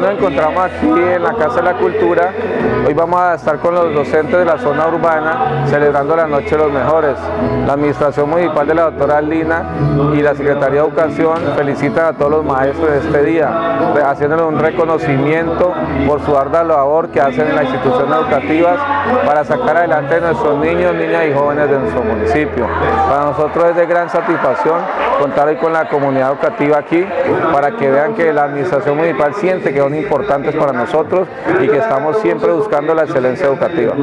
Nos encontramos aquí en la Casa de la Cultura. Hoy vamos a estar con los docentes de la zona urbana celebrando la Noche de los Mejores. La Administración Municipal de la doctora Lina y la Secretaría de Educación felicitan a todos los maestros de este día, haciéndoles un reconocimiento por su ardua labor que hacen en las instituciones educativas para sacar adelante a nuestros niños, niñas y jóvenes de nuestro municipio. Para nosotros es de gran satisfacción contar hoy con la comunidad educativa aquí para que vean que la Administración Municipal siente que importantes para nosotros y que estamos siempre buscando la excelencia educativa.